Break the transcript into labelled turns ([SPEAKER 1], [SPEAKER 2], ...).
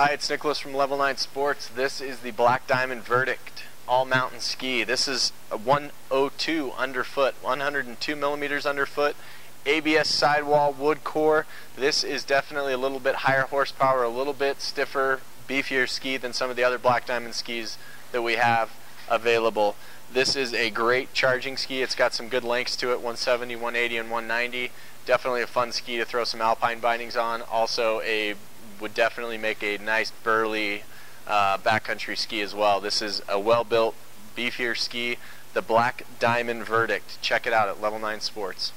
[SPEAKER 1] Hi, it's Nicholas from Level 9 Sports. This is the Black Diamond Verdict All Mountain Ski. This is a 102 underfoot, 102 millimeters underfoot, ABS sidewall wood core. This is definitely a little bit higher horsepower, a little bit stiffer, beefier ski than some of the other Black Diamond skis that we have available. This is a great charging ski. It's got some good lengths to it, 170, 180, and 190. Definitely a fun ski to throw some alpine bindings on. Also a would definitely make a nice burly uh, backcountry ski as well. This is a well-built, beefier ski, the Black Diamond Verdict. Check it out at Level 9 Sports.